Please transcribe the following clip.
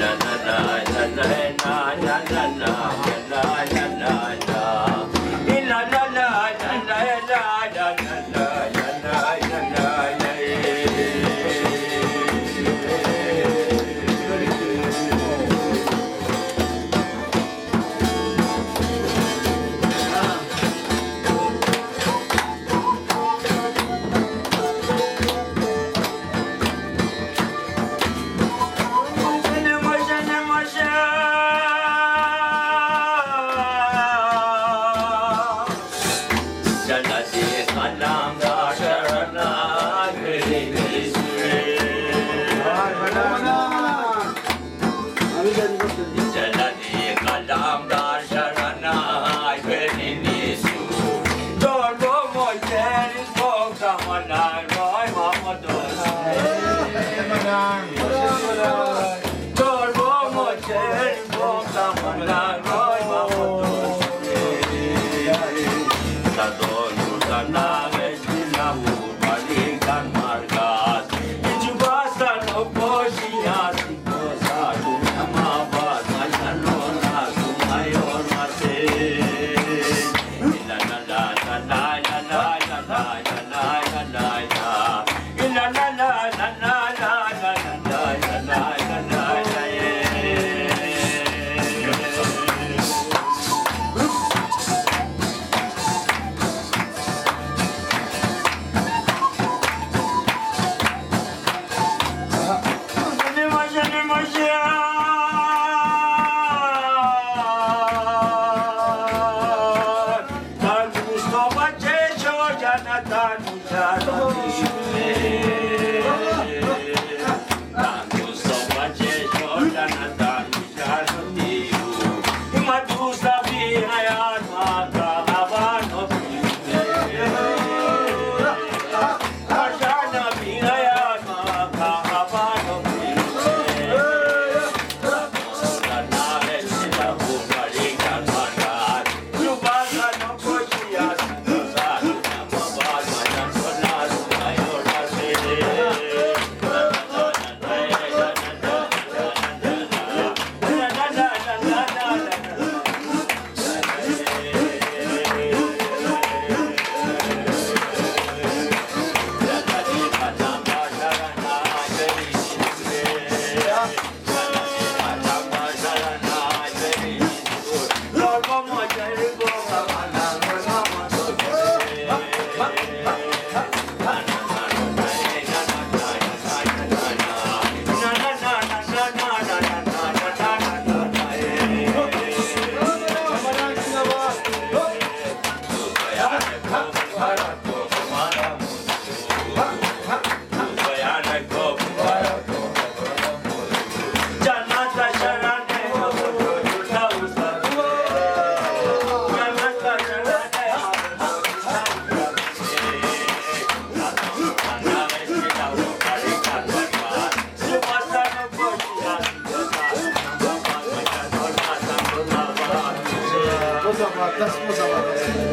na na na na na さい。I love you. 那负责嘛？